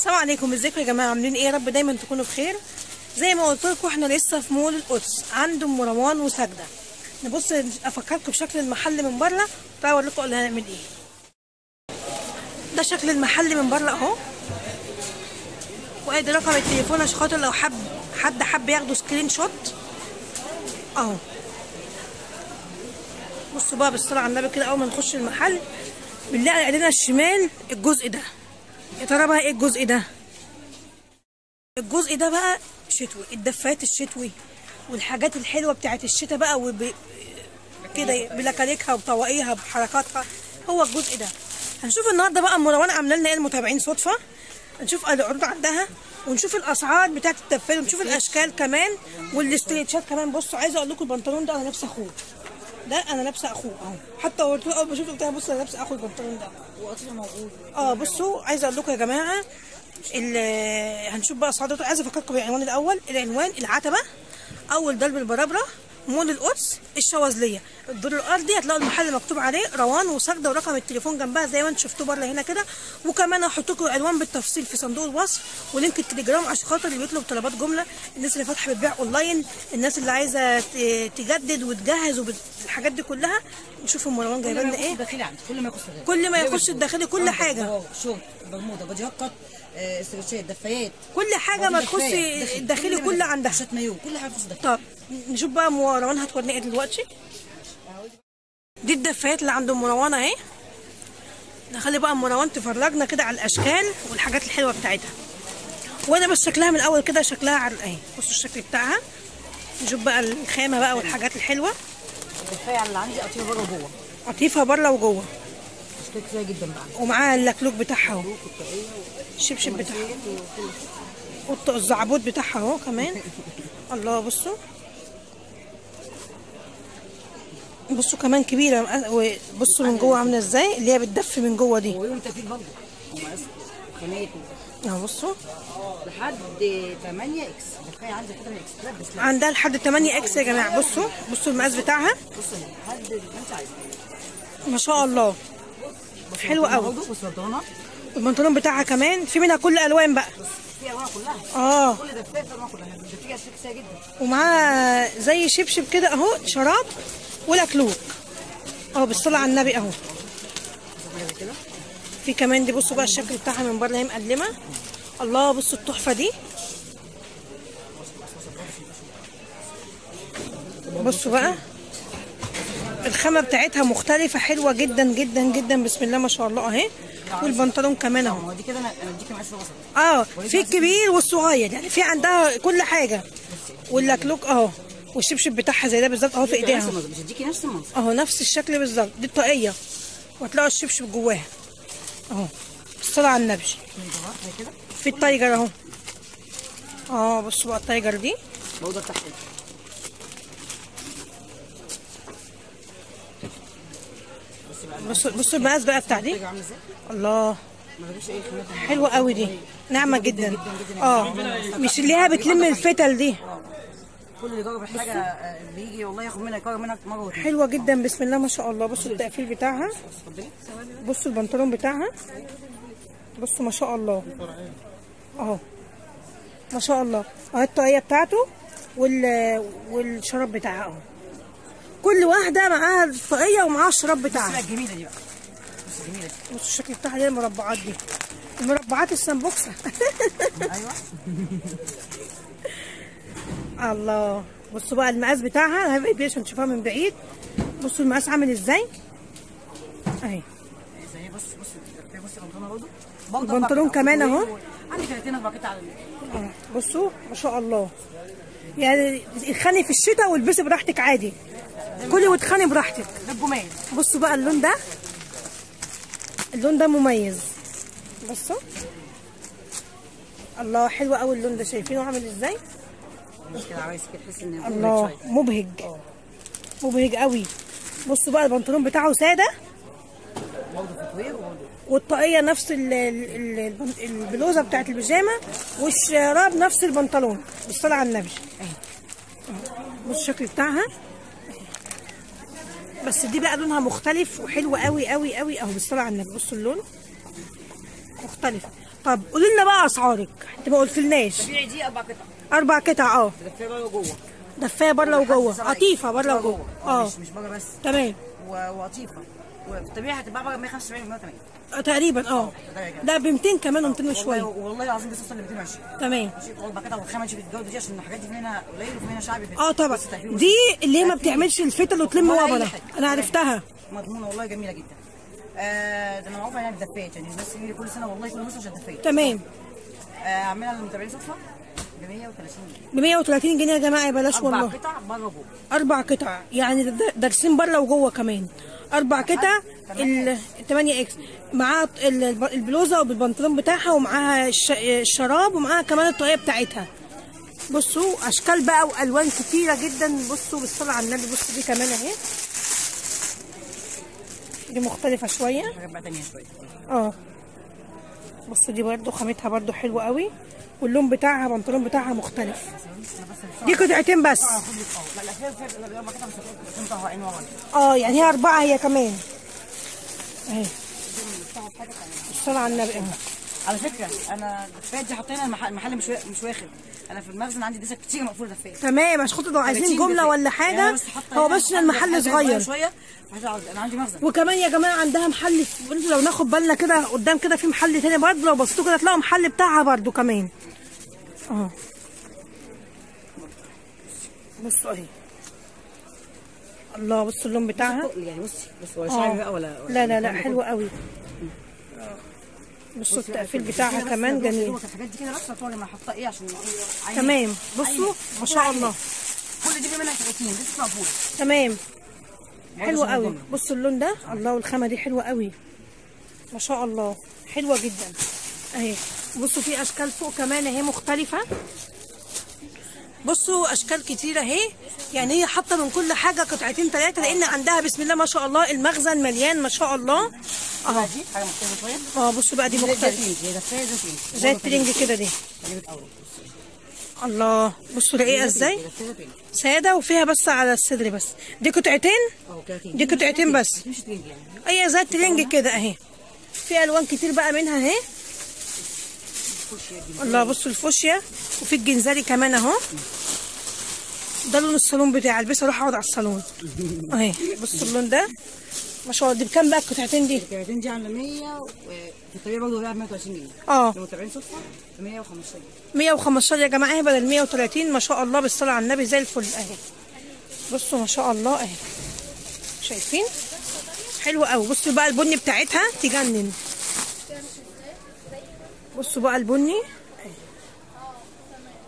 السلام عليكم ازيكم يا جماعة؟ عاملين إيه؟ يا رب دايما تكونوا بخير. زي ما قلت لكم إحنا لسه في مول القدس عند أم مروان وساجدة. نبص أفكركم بشكل المحل من بره تعالوا أوريكم اللي هنعمل إيه. ده شكل المحل من بره اهو. وادي رقم التليفون عشان خاطر لو حب حد حب ياخدوا screenshot. اهو. بصوا بقى بالصلاه على النبي كده أول ما نخش المحل بنلاقي ايدينا الشمال الجزء ده. يا ترى بقى إيه الجزء ده؟ الجزء ده بقى شتوي الدفايات الشتوي والحاجات الحلوة بتاعت الشتاء بقى وب... كده بلكاليكها وطواقيها بحركاتها هو الجزء ده. هنشوف النهارده بقى مروان عاملة لنا إيه المتابعين صدفة؟ نشوف العروض عندها ونشوف الأسعار بتاعت الدفايه ونشوف الأشكال كمان والاستريتشات كمان. بصوا عايزة أقول لكم البنطلون ده أنا لابسه أخوه. ده أنا لابسة أخوه أهو. حتى قلت له أول ما شفته قلت لها بص أنا لابسة اخو البنطلون ده. واصلا موجود آه بصوا عايزة أقول لكم يا جماعة هنشوف بقى دول عايزة أفكركم بالعنوان الأول. العنوان العتبة أول درب البرابرة مول القدس الشواذلية. الدور الأرضي. هتلاقوا المحل مكتوب عليه روان وسجده ورقم التليفون جنبها زي ما أنتم شفتوه بره هنا كده. وكمان هحط لكم العنوان بالتفصيل في صندوق الوصف ولينك التليجرام عشان خاطر اللي بيطلب طلبات جملة الناس اللي فاتحة بتبيع أونلاين الناس اللي عايزة تجدد وتجهز والحاجات دي كلها. نشوف مروان جايبه لنا إيه؟ كل ما يخش داخلي كل ما يخش الداخلي كل حاجة. شورت برمودا باديهات قط آه، استرتشات دفايات. كل حاجة ما تخص داخلي. الداخلي كل عندها. شات مايو كل حاجة تخص طب نشوف بقى مروان هتورينا إيه دلوقتي؟ دي الدفايات اللي عند ام مروان اهي. نخلي بقى ام مروان تفرجنا كده على الأشكال والحاجات الحلوة بتاعتها. وأنا بس شكلها من الأول كده شكلها على اهي بصوا الشكل بتاعها. نشوف بقى الخامة بقى والحاجات الحلوة. الدفاية اللي عندي قطيفه بره وجوه. قطيفه بره وجوه. اشكال كتير جدا بقى. ومعاها اللكلوك بتاعها اهو. الشبشب بتاعها. والط- الزعبوط بتاعها اهو كمان. الله بصوا. بصوا كمان كبيرة. بصوا من جوه عاملة إزاي؟ اللي هي بتدف من جوه دي. ويوم تفيد برضه اهو بصوا. لحد 8 X. الدفايه عندي 8 X. عندها لحد 8 X يا جماعة. بصوا. بصوا المقاس بتاعها. بص لحد اللي انت عايزه. ما شاء الله. حلو قوي. البنطلون بتاعها كمان. في منها كل الوان بقى. في كلها. آه. كل دفايه في كلها. الدفايه كتير جدا. ومعاها زي شبشب كده أهو. شراب. ولكلوك أهو بالصلاة على النبي أهو. في كمان دي بصوا بقى الشكل بتاعها من بره هي مقلمة. الله بصوا التحفة دي. بصوا بقى. الخامة بتاعتها مختلفة حلوة جدا جدا جدا. بسم الله ما شاء الله أهي. والبنطلون كمان أهو. هو دي كده أنا أنا اديك مقاس آه في الكبير والصغير يعني في عندها كل حاجة. واللكلوك أهو. والشبشب بتاعها زي ده بالظبط اهو في ايديها نفس. المنظر مش هديكي نفس المنظر. اهو نفس الشكل بالظبط دي الطاقية. وهتلاقوا الشبشب جواها. اهو الصلاة على النبي. في ال tiger اهو. آه بصوا بقى ال tiger دي. برضه تحت بصوا بصوا المقاس بقى بتاع دي؟ الله. حلوة قوي دي. ناعمة جدا. آه مش اللي هي بتلم الفتل دي. كل اللي جرب الحاجة آه، بيجي والله ياخد منها يكرر منها مرة واتنين حلوة جدا بسم الله ما شاء الله. بصوا التقفيل بتاعها. بصوا البنطلون بتاعها. بصوا ما شاء الله. اهو. ما شاء الله. اهي الطاقية بتاعته وال والشراب بتاعها اهو. كل واحدة معاها الطاقية ومعاها الشراب بتاعها. الجميلة دي بقى. بص الجميلة دي. بصوا الشكل بتاعها دي المربعات دي. المربعات السمبوكسة. أيوه. الله. بصوا بقى المقاس بتاعها هبقى كبير عشان تشوفوها من بعيد. بصوا المقاس عامل إزاي. أهي. زي بص بص بص البنطلون برضه. كمان. أهو. عندي 30 أربع قطع. على بصوا ما شاء الله. يعني اتخني في الشتاء والبسي براحتك عادي. كلي واتخني براحتك. بصوا بقى اللون ده. اللون ده مميز. بصوا. الله حلو قوي اللون ده. شايفينه عامل إزاي؟ كده ان الله مبهج. مبهج قوي. بصوا بقى البنطلون بتاعه سادة. برضه تطوير وبرضه والطاقية نفس ال- ال- ال- البلوزة بتاعت البيجامة والشراب نفس البنطلون. بالصلاه على النبي. بص الشكل بتاعها. بس دي بقى لونها مختلف وحلو قوي قوي قوي. أهو بالصلاه على النبي. بصوا اللون. مختلف. طب قولي لنا بقى أسعارك. انت ما قلتلناش. الطبيعي دي أربع قطع. أربع قطع أه. دفايه بره وجوه دفايه بره وجوه قطيفة بره وجوه أه. مش مش بره بس. تمام. وقطيفة. وفي الطبيعي هتبقى بره 175 180 آه، تقريبا أه. ده ب 200 كمان و200 والله وشويه والله العظيم بس اوصل ل 220 تمام. ماشي أربع قطع والخامة شوف الجوده دي عشان الحاجات دي منها قليل وفي منها شعبي. أه طبعا. دي اللي هي ما. بتعملش الفتل وتلم وبره. أنا عرفتها. مضمونة والله جميلة جدا. آه ده أنا معروفة يعني بدفات يعني هي كل سنة والله كل موسم عشان دفات تمام. آه اعملها للمتابعين صدفة؟ ب 130 جنيه ب 130 جنيه يا جماعة بلاش أربع والله. قطع بره وجوه أربع قطع. يعني دارسين بره وجوه كمان. أربع قطع ال 8 إكس. معاها ال- الب- البلوزة وبالبنطلون بتاعها ومعاها الش- الشراب ومعاها كمان الطاقية بتاعتها. بصوا أشكال بقى وألوان كتيرة جدا. بصوا بالصلاة على النبي. بصوا دي كمان أهي. دي مختلفة شوية. حاجات بقى تانية شوية. آه. بصوا دي برضو خامتها برضو حلوة قوي. واللون بتاعها البنطلون بتاعها مختلف. دي قطعتين بس. آه يعني هي أربعة هي كمان. اهي الصلاة على النبي. على فكرة أنا الدفات دي حاطينها المحل, مش مش واخد. أنا في المخزن عندي دسك كتير مقفوله دفات تمام عشان خاطر لو عايزين 30 جملة دفات. ولا يعني حاجة أنا بس هو بس المحل صغير. شوية. أنا عندي مخزن. وكمان يا جماعة عندها محل. لو ناخد بالنا كده قدام كده في محل تاني برضه لو بصيتوا كده تلاقوا محل بتاعها برضه كمان. آه. بصوا اهي الله بصوا اللون بتاعها. يعني بصي بص ولا آه. شعبي بقى ولا ولا- لا لا لا حلوة قوي. بصوا التقفيل بتاعها كمان جميل. الحاجات دي كده بس هتقول لما احطها إيه عشان تمام. بصوا. ما شاء الله. كل دي في منها 30 دي مقفوله تمام. عشان قوي. بصوا اللون ده. الله والخامة دي حلوة قوي. ما شاء الله. حلوة جدا. أهي. بصوا في أشكال فوق كمان اهي مختلفة. بصوا أشكال كتيرة اهي. يعني هي حاطة من كل حاجة قطعتين ثلاثة لأن عندها بسم الله ما شاء الله المخزن مليان ما شاء الله. أهو. دي حاجة مختلفة شوية. آه بصوا بقى دي دفايه زي الترنج كده دي. الله بصوا رقيقة إزاي؟ سادة وفيها بس على الصدر بس. دي قطعتين؟ آه 30 دي قطعتين بس. اي زي الترنج كده اهي. في ألوان كتير بقى منها اهي. الله بصوا الفوشيا وفي الجنزاري كمان اهو. ده لون الصالون بتاعي البسه أروح اقعد على الصالون. اهي بصوا اللون ده. ما شاء الله دي بكام بقى؟ القطعتين دي؟ الكراتين دي عاملة 100 وفي الطبيعي برضه بيع 130 جنيه. آه. المتابعين صدفة ب 115 جنيه. 115 يا جماعة اهي بدل 130 ما شاء الله بالصلاة على النبي زي الفل. اهي. بصوا ما شاء الله اهي. شايفين؟ حلوة قوي بصوا بقى البني بتاعتها تجنن. بصوا بقى البني.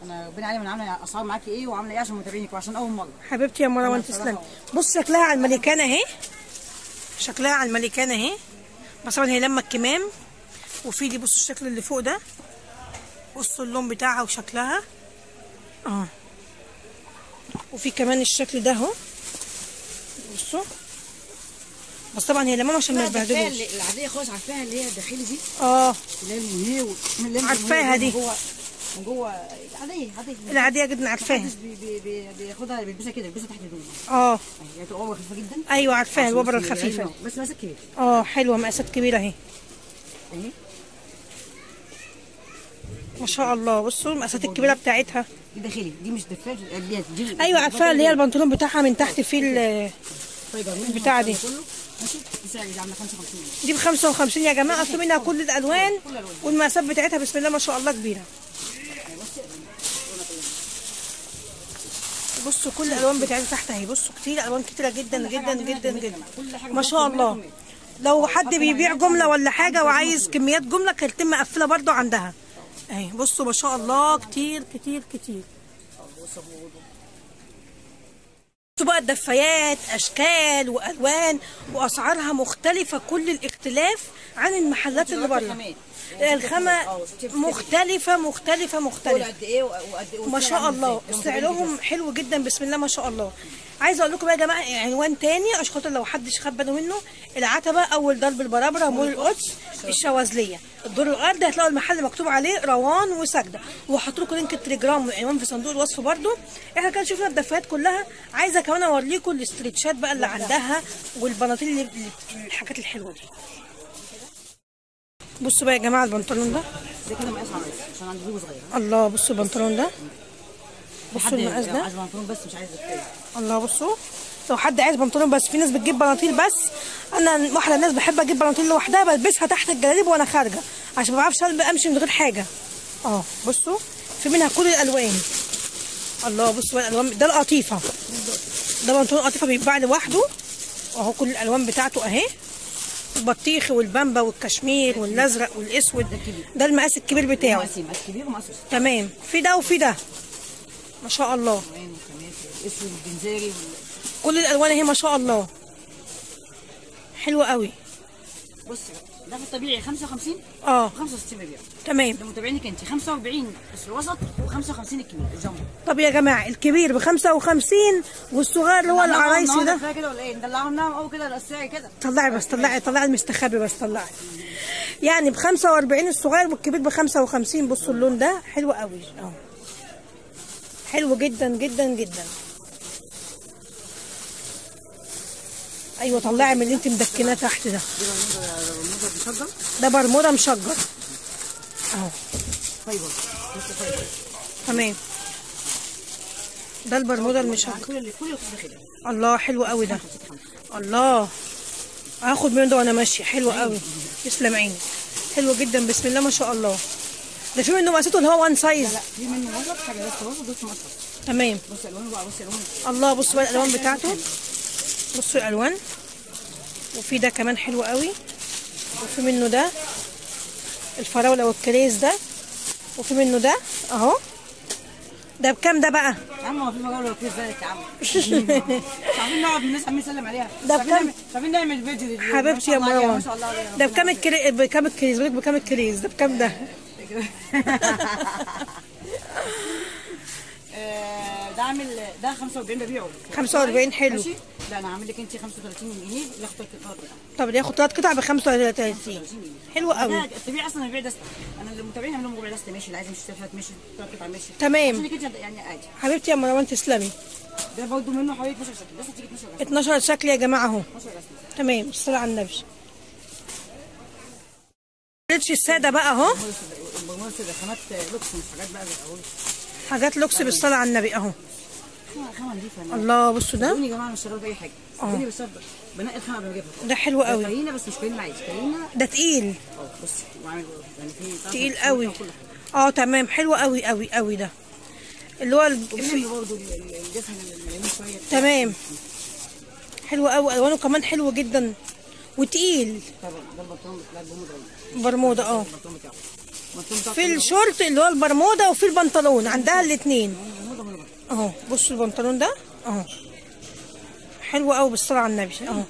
انا ربنا علي من عامله اسعار معاكي إيه وعامله إيه عشان متابعينك وعشان اول مره. حبيبتي يا مروان تسلمي. بص شكلها على الملكان اهي. شكلها على الملكان اهي. بس طبعا هي لما الكمام. وفي دي بصوا الشكل اللي فوق ده. بصوا اللون بتاعها وشكلها. آه. وفي كمان الشكل ده اهو. بصوا. بس طبعا هي لمام عشان ما اللي- العادية خالص عارفاها اللي هي الداخلي دي؟ آه. اللي هي المنيه هي عارفاها دي. من جوه من جوه عادية عادية. العادية جدا عارفاها. بياخدها بيلبسها كده بيلبسها تحت هدومه آه. يعني تبقى عمره خفيفه جدا. أيوه عارفاها الوبرة الخفيفة. يبقى- بس ماسك كبير آه حلوة مقاسات كبيرة أهي. اهي ما شاء الله. بصوا المقاسات الكبيرة بتاعتها. دي داخلي دي مش دفايه أيوه عارفاها اللي هي البنطلون بتاعها من تحت فيه ال- طيب البتاعة دي. دي سعر دي عامله 55 جنيه دي ب 55 يا جماعة اصل منها كل الألوان والمقاسات بتاعتها. بسم الله ما شاء الله كبيرة. بصوا كل الألوان بتاعتها تحت أهي. بصوا كتير ألوان كتيرة جدا جدا جدا جدا. ما شاء الله. لو حد بيبيع جملة ولا حاجة وعايز كميات جملة كانت مقفلة برضو عندها. أهي بصوا ما شاء الله كتير كتير كتير. بقى الدفايات أشكال وألوان وأسعارها مختلفة كل الاختلاف عن المحلات اللي بره. الخامة مختلفة مختلفة مختلفة. قد إيه وقد إيه ما شاء الله. سعرهم حلو جدا بسم الله ما شاء الله. عايزه أقول لكم بقى يا جماعة عنوان تاني عشان خاطر لو حدش خد باله منه العتبة أول درب البرابرة مول القدس الشواذليه الدور الأرضي هتلاقوا المحل مكتوب عليه روان وسجدة. وهحط لكم لينك التليجرام والعنوان في صندوق الوصف برده إحنا كده شفنا الدفايات كلها. عايزة كمان أوريكم الاسترتشات بقى اللي عندها والبناطيل الحاجات الحلوة دي. بصوا بقى يا جماعة البنطلون ده. ده كده مقاس عشان عندي صغير الله بصوا البنطلون ده. بصوا المقاس ده. عايز بنطلون بس مش عايز التاني. الله بصوا. لو حد عايز بنطلون بس في ناس بتجيب بناطيل بس. أنا واحدة الناس بحب أجيب بناطيل لوحدها بلبسها تحت الجلاليب وأنا خارجة عشان ما بعرفش أمشي من غير حاجة. آه بصوا. في منها كل الألوان. الله بصوا الألوان. ده القطيفة. ده بنطلون قطيفة بيتباع لوحده. أهو كل الألوان بتاعته أهي. البطيخ والبامبا والكشمير والأزرق والأسود. ده المقاس الكبير بتاعه. مقاسين مقاس كبير ومقاس تمام. في ده وفي ده. ما شاء الله. الأسود الجنزيري كل الألوان أهي ما شاء الله. حلوة قوي. بص ده في الطبيعي 55 آه. و65 ببيع تمام. لمتابعينك انت 45 بس الوسط و55 الكبير الجامبو طب يا جماعة الكبير ب 55 والصغير اللي هو العرايسي ده؟ ده كده ولا إيه؟ ندلعهم نعم أو كده السعر كده. طلعي بس طلعي طلعي المستخبي بس طلعي. يعني ب 45 الصغير والكبير ب 55 بصوا اللون ده حلو قوي. آه. حلو جدا جدا جدا. أيوه طلعي من اللي انت مدكناه تحت ده ده برمودا مشجر اهو بص تمام ده البرمودا المشجر الله حلو قوي ده الله هاخد منه وأنا ماشيه حلو قوي يسلم عيني حلو جدا بسم الله ما شاء الله ده في منه مقاساته اللي هو one size لا في منه وسط حاجة بس وسط بص تمام بص الوانه بقى بص الوانه الله بصوا بقى الالوان بتاعته بصوا الالوان وفي ده كمان حلو قوي وفي منه ده الفراولة والكريز ده وفي منه ده أهو. ده بكام ده بقى؟ يا عم هو في مجال كيف ذلك يا عم. مش عارفين نقعد الناس عمالين نسلم عليها. ده بكام؟ عارفين نعمل فيديو حبيبتي يا مروان. ما شاء الله عليها. ده بكام الكري... بكام الكريز؟ بقولك بكام الكريز؟ ده بكام ده؟ ده عامل ده 45 ببيعه. 45 حلو. ماشي؟ لا أنا عامل لك انت 35 جنيه ياخد القطعه طب اللي ياخد ثلاث قطع ب 35 حلو قوي. ده الطبيعي أصلا بيبيع دستة أنا اللي متابعين يعملوا ربع دستة ماشي اللي عايز يمشي ثلاث ماشي ثلاث قطع ماشي. تمام. عشان كده يعني عادي. حبيبتي يا مروان تسلمي. ده برضه منه حوالي 12 شكل. بس تيجي 12 رسمه 12 شكل يا جماعة أهو. 12 رسمه تمام الصلاة على النبي. السادة بقى أهو. البرمجه كده خامات لوكس مش حاجات بقى زي الأول حاجات لوكس بالصلاة على النبي أهو. الله بصوا ده. يا جماعة مش شغال بأي حاجة. صدقوني بس بنقي الخامه أجيبها. ده حلو قوي. كارينا بس مش كارينا عايز كارينا ده تقيل. أه بص وعامل يعني في تقيل قوي. آه تمام. حلو قوي قوي قوي ده. اللي هو برضه الجسم المليان شوية. تمام. حلو قوي. الوانه كمان حلو جدا. وتقيل. طبعا ده البطلون بتاع البرمودا برمودا آه. في الشورت اللي هو البرمودا وفي البنطلون عندها الاثنين اهو بصوا البنطلون ده اهو. حلو قوي بالصلاة على النبي. اهو.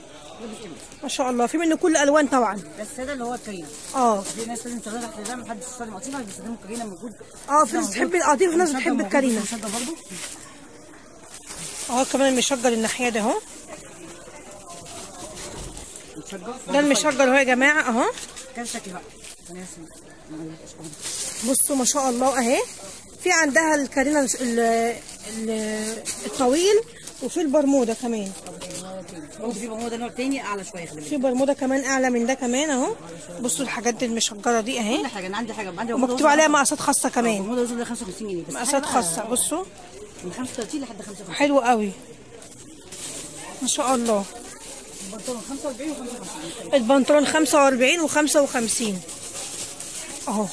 ما شاء الله في منه كل الألوان طبعا. ده الساده اللي هو الكريمه آه. في ناس لازم تحت الحزام محدش يستخدم قطيفه بيستخدموا الكريمه موجود. آه في ناس بتحب القطيف وفي ناس بتحب برضه. اهو كمان المشجر الناحية ده اهو. مشجر ده المشجر اهو يا جماعة اهو. كان بقى. بصوا ما شاء الله اهي. في عندها الكارينا ال- ال- الطويل وفي البرمودا كمان. في برمودا نوع تاني أعلى شوية خلي بالك. في برمودا كمان أعلى من ده كمان اهو. بصوا الحاجات دي المشجرة دي اهي. كل حاجة أنا عندي حاجة عندي ومكتوب عليها مقاسات خاصة كمان. برمودا وصل ل 55 جنيه بس مقاسات خاصة. بصوا. من 35 لحد 55 حلو قوي. ما شاء الله. البنطلون 45 و55 البنطلون 45 و55 أهو.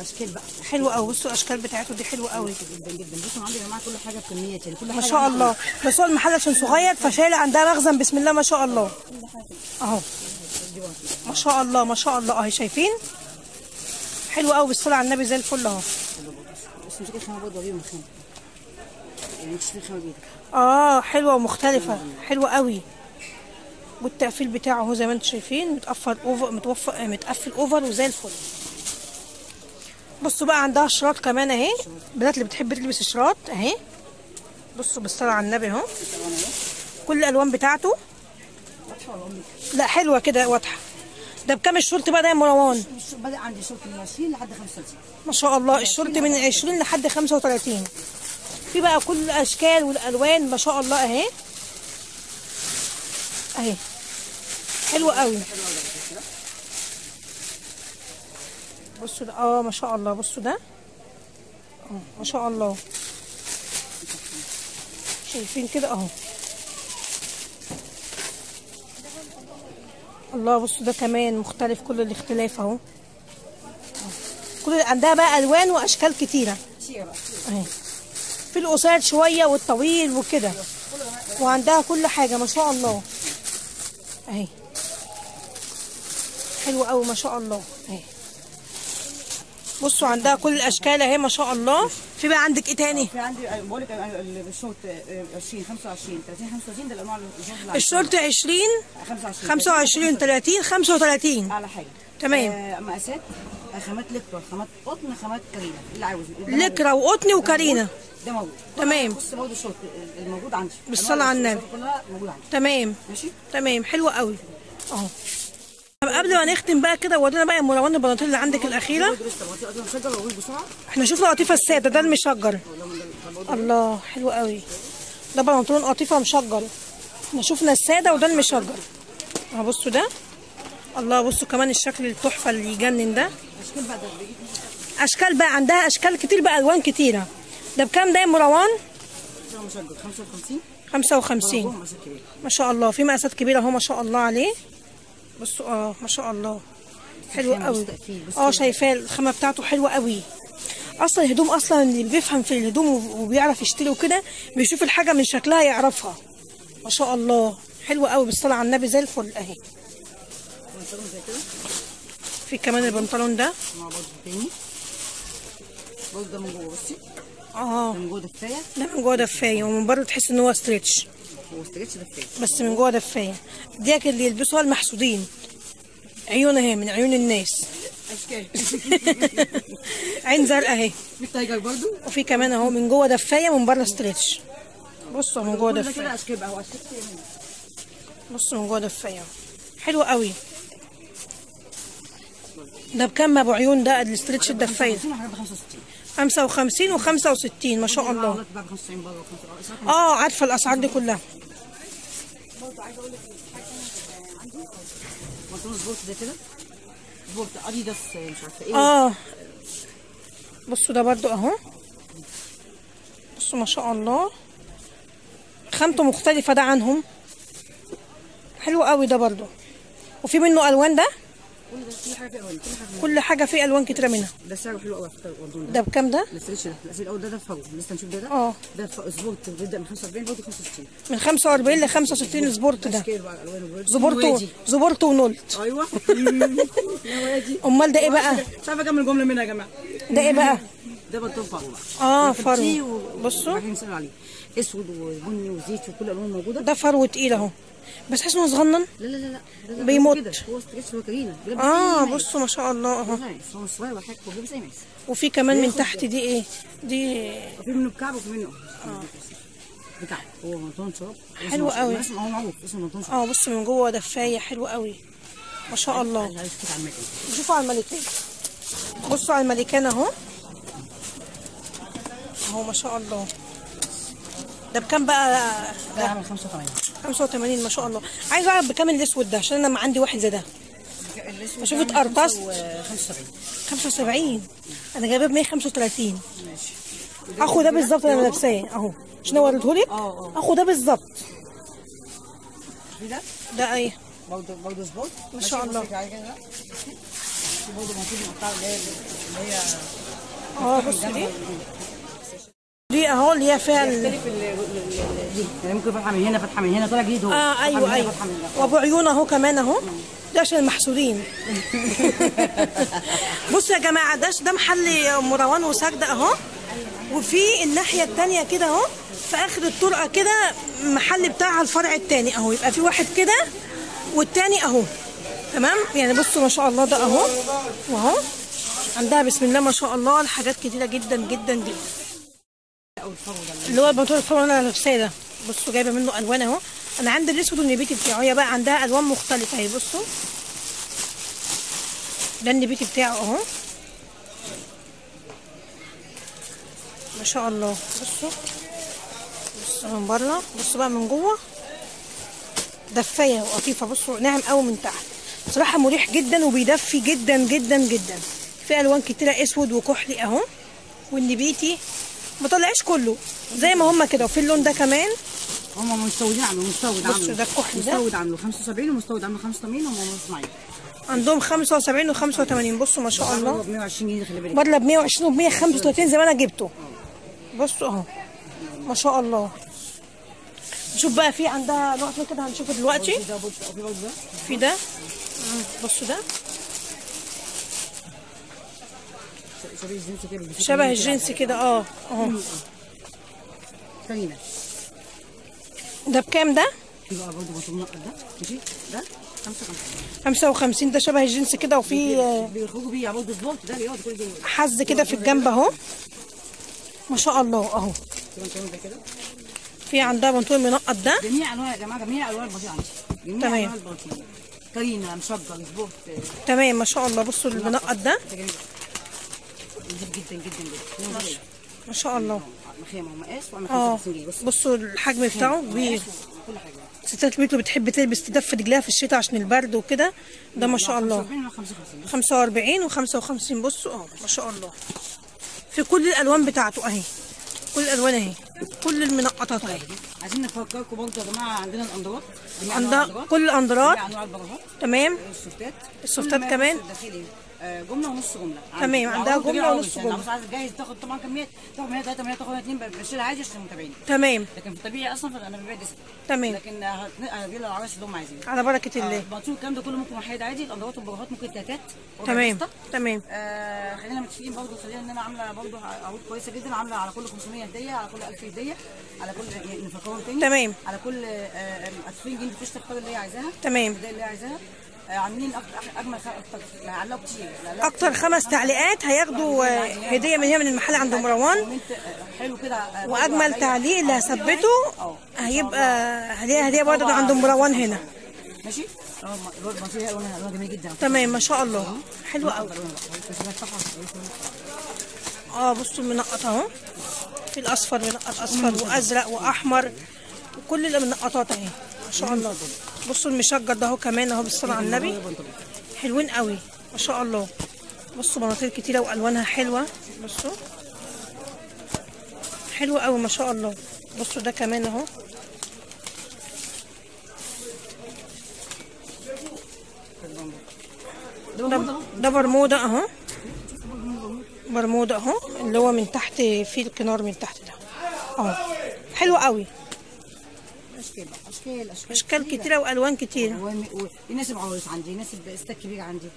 أشكال بقى. حلو قوي بصوا الأشكال بتاعته دي حلوة قوي جدا جدا. بصوا عندي يا جماعة كل حاجة بكميات يعني كل حاجة ما شاء الله. بس هو المحل عشان صغير فشايله عندها مخزن. بسم الله ما شاء الله. أهو. ما شاء الله ما شاء الله. أهي شايفين؟ حلو قوي بالصلاة على النبي زي الفل أهو. بس مش خامه برضه غير مخامه يعني مش خامه بايدك آه حلوة ومختلفة. حلوة قوي والتقفيل بتاعه اهو زي ما أنتم شايفين متقفل over متوفق متقفل over وزي الفل. بصوا بقى عندها شراط كمان أهي. البنات اللي بتحب تلبس شراط أهي. بصوا بالصلاة على النبي أهو. كل الألوان بتاعته. لا حلوة كده واضحة. ده بكام الشورت بقى ده يا مروان؟ بدأ عندي شورت من 20 لحد 35 ما شاء الله الشورت من 20 لحد 35 في بقى كل الأشكال والألوان ما شاء الله أهي. اهي. حلوة قوي. بصوا ده آه ما شاء الله. بصوا ده. آه ما شاء الله. شايفين كده اهو. الله بصوا ده كمان مختلف كل الاختلاف اهو. كل عندها بقى ألوان وأشكال كتيرة. اهي. في القصير شوية والطويل وكده. وعندها كل حاجة ما شاء الله. اهي حلو قوي ما شاء الله اهي بصوا عندها كل الأشكال اهي ما شاء الله في بقى عندك إيه تاني في عندي آه، بقول لك آه، ال- الشورت آه، 20 25 30 35 ده الأنواع اللي. الشورت 20 25 25 30 35 اعلى حاجة تمام. آه مقاسات آه، خامات لكرة خامات قطن خامات كارينا اللي عاوز ده موجود. لكرة وقطن وكارينا. ده موجود. تمام. بص برضه الشورت الموجود عندي. بالصلاة أنواع على النبي. كلها عندي. تمام. ماشي؟ تمام. حلوة قوي. أهو. طب قبل ما نختم بقى كده ورينا بقى مروان البناطيل اللي عندك الأخيرة. بقى إحنا شفنا قطيفة السادة ده المشجر. الله حلو قوي. ده بنطلون قطيفة مشجر. إحنا شفنا السادة وده المشجر. اهو بصوا ده. الله بصوا كمان الشكل التحفة اللي يجنن ده. أشكال بقى بقى عندها أشكال كتير بالوان كتيرة. ده بكام ده يا مروان؟ ده مشجر 55 55 جوه مقاسات كبيره ما شاء الله. في مقاسات كبيرة أهو ما شاء الله عليه. بصوا آه ما شاء الله. حلو قوي. آه. شايفاه الخامة بتاعته حلوة قوي. أصلا الهدوم أصلا اللي بيفهم في الهدوم وب- وبيعرف يشتري وكده بيشوف الحاجة من شكلها يعرفها. ما شاء الله. حلوة قوي. بالصلاه على النبي زي الفل أهي. في كمان البنطلون ده. مع برضه تاني. برضه ده من جوه بصي آه من جوه دفاية؟ ده من جوه دفاية ومن بره تحس إن هو ستريتش هو stretch دفاية. بس من جوه دفاية. ديك اللي يلبسوها المحسودين. عيون اهي من عيون الناس. أشكال. عين زرقاء اهي. في tiger برضه وفي كمان أهو من جوه دفاية من بره stretch بصوا من جوه دفاية. كده أشكال. بصوا من جوه دفاية. حلو قوي. ده بكام ابو عيون ده؟ ال stretch الدفاية. 50 وحاجات ب 65 55 و65 ما شاء الله. بقى ب 95 بره و 95 آه عارفة الأسعار دي كلها. آه. بصوا ده برضو أهو. بصوا ما شاء الله. خامته مختلفة ده عنهم. حلو قوي ده برضو. وفي منه ألوان ده؟ كل حاجة فيه ألوان كل حاجة فيه الوان كتيرة منها. ده سعره حلو قوي ده بكام ده؟ ده الأساسي الأول ده ده الفرو لسه نشوف ده ده؟ آه. ده sport. بيبدأ من 45 برضه 65 من 45 ل 65 sport ده. وادي. زبورتو ونولت أيوه. يا وادي أمال ده إيه بقى؟ مش عارفة أكمل جملة منها يا جماعة. ده إيه بقى؟ ده بنطلون فرو بقى آه فرو بصوا عليه اسود وبني وزيتي وكل الالوان موجوده ده فرو تقيل اهو بس حاسس انه صغنن لا لا لا لا بيمط. هو كده هو ستريتش آه. بصوا ما شاء الله اهو هو صغير ولا حاجة هو بيلبس اي مقاس وفي كمان من تحت دي إيه دي وفي منه بكعب وفي منه بكعب هو بنطلون شراب حلو قوي. هو معروف اسمه بنطلون شراب آه بص من جوه دفايه حلو قوي ما شاء الله شوفوا على الملكان بصوا على الملكان اهو اهو ما شاء الله. ده بكام بقى؟ ده عامل 85 85 ما شاء الله. عايز أعرف بكام الأسود ده؟ عشان أنا ما عندي واحد زي ده. عامل اتقرطست. 75 75 أنا جايباه ب 135 ماشي. أخو ده بالظبط أنا لابساه أهو. عشان اوريهولك أه، أه. أخو ده بالظبط. ده؟ ده إيه برضه برضه سبورت ما شاء الله. برضه اللي هي اللي هي أه بص دي. دي اهو اللي هي فيها ال... دي يعني ممكن فتحة من هنا فتحة من هنا طالع جديد هو. آه أيوه أيوه. وابو عيون أهو كمان أهو. ده عشان المحسودين بصوا يا جماعة ده ده محل مروان وسجده أهو. وفي الناحية التانية كده أهو. في آخر الطرقة كده محل بتاع الفرع التاني أهو. يبقى في واحد كده والتاني أهو. تمام؟ يعني بصوا ما شاء الله ده أهو. وأهو. عندها بسم الله ما شاء الله. الحاجات كتيرة جدا جدا جدا. أو الفرو ده. اللي هو البنطلون ال formal اللي أنا لابساه ده. بصوا جايبة منه ألوان أهو. أنا عندي الأسود والنبيتي بتاعه. هي بقى عندها ألوان مختلفة أهي بصوا. ده النبيتي بتاعه أهو. ما شاء الله. بصوا. بصوا من بره. بصوا بقى من جوه. دفاية وقطيفة. بصوا ناعم قوي من تحت. بصراحة مريح جدا وبيدفي جدا جدا جدا. في ألوان كتيرة أسود وكحلي أهو. والنبيتي ما طلعش كله. زي ما هما كده. وفي اللون ده كمان. هم مستودين عاملوا مستود بصوا عاملوا ده الكحل ده. مستود عاملوا 75 ومستود عاملوا 85 هم مصنعين عندهم 75 و85 بصوا ما شاء الله. ب 120 جنيه خلي بالك. بدله ب 120 و 135 زي ما أنا جبته. بصوا اهو. ما شاء الله. نشوف بقى في عندها نوع تاني كده هنشوفه دلوقتي. في ده. في ده. بصوا ده. شبه الجنس كده بيلبسوه شبه كريمة الجنس كده آه. اهو ده بكام ده؟ بقى برضه ده ماشي؟ ده 55 55 ده شبه الجنس كده وفي آه، بيخرجوا بيه برضه سبورت ده بيقعد كل حز كده في الجنب أهو. ما شاء الله أهو. في عندها بنطلون منقط ده. جميع أنواع يا جماعة جميع أنواع البطيء عندي. جميع تمام. أنواع البطيء كريمة مشجر سبورت آه، تمام ما شاء الله. بصوا المنقط ده. نضيف جدا جدا جدا. ما شاء الله. مخيمه ومقاس وعامل 55 جنيه بص. بصوا الحجم بتاعه كبير. كل حاجة. ستات اللي بتحب تلبس تدفي رجلها في الشتاء عشان البرد وكده ده ما شاء الله. 45 55 45 و55 بصوا آه ما شاء الله. في كل الألوان بتاعته أهي. كل الألوان أهي. كل المنقطات أهي. عايزين نفكركم برضه يا جماعة. عندنا الأندرات. الأندرات، كل الأندرات. تمام. السوفتات. السوفتات كمان؟ آه، جملة ونص جملة. تمام، عندها جميع ونص جملة. بص عايز جاهز تاخد طبعا كميات تاخد من هنا 3 من هنا تاخد من 2 بشيلها عادي عشان المتابعين تمام. لكن في الطبيعي أصلا فانا ببيع ديسك تمام. لكن هدي للعرايس اللي هم عايزينه على بركة الله. البنطلون الكلام ده كله ممكن وحيد عادي. الاندرات والبراغات ممكن تلاتات تمام تمام. آه خلينا متفقين برضه خلينا إن أنا عاملة برضه عروض كويسة جدا عاملة على كل 500 هدية على كل 1000 هدية على كل نفكرهم تاني. تمام. على كل آه 2000 جنيه تخش تختار اللي هي عايزاها. تمام. الهدية اللي هي عايزاها. آه عاملين أجمل هيعلقوا كتير أكتر. خمس تعليقات هياخدوا هدية من هنا من المحل عند مروان حلو كده. وأجمل. تعليق اللي هثبته هيبقى هديه هدية برضه عند مروان هنا. ماشي؟ آه هي الوانها جميله جدا. تمام ما شاء الله. حلو قوي آه بصوا المنقط أهو. في الأصفر منقط أصفر وأزرق وأحمر وكل المنقطات أهي. ما شاء الله. بصوا المشجر ده أهو كمان أهو بالصلاة على النبي. حلوين قوي ما شاء الله. بصوا بناطيل كتيرة وألوانها حلوة. بصوا. حلوة قوي ما شاء الله. بصوا ده كمان أهو. ده, ده برمودا أهو. برمودا أهو اللي هو من تحت فيه الكنار من تحت ده. أهو. حلو قوي. اشكال اشكال أشكال أشكال كتيرة. وألوان كتيرة. يناسب عروس عندي يناسب ستات كبير عندي.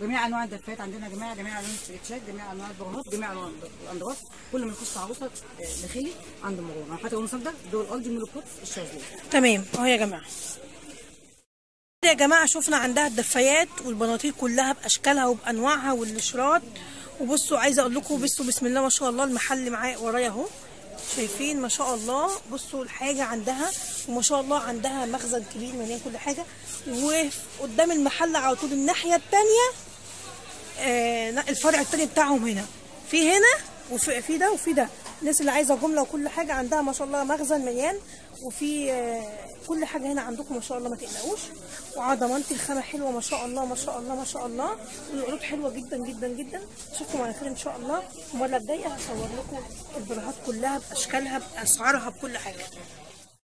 جميع أنواع الدفات عندنا جميع جميع انواع الستريتشات جميع أنواع البراهات جميع أنواع الاندرات كل ما يخص عروسة آه، داخلي عند مروان حتى لو مصدق دول الأرض من القدس الشاذليه تمام أهو يا جماعة. يا جماعة شفنا عندها الدفايات والبناطيل كلها بأشكالها وبأنواعها والاشراط وبصوا عايزة أقول لكم بصوا بسم الله ما شاء الله المحل معايا ورايا أهو. شايفين ما شاء الله بصوا الحاجة عندها وما شاء الله عندها مخزن كبير مليان كل حاجة. وقدام المحل على طول الناحية الثانية آه الفرع التاني بتاعهم هنا. في هنا وفي في ده وفي ده. الناس اللي عايزة جملة وكل حاجة عندها ما شاء الله مخزن مليان. وفي آه كل حاجة هنا عندكم ما شاء الله ما تقلقوش. وعلى الخامه حلوة ما شاء الله ما شاء الله ما شاء الله. والعروض حلوة جدا جدا جدا. أشوفكم على خير إن شاء الله. المرة الجاية هصور لكم البراهات كلها بأشكالها بأسعارها بكل حاجة.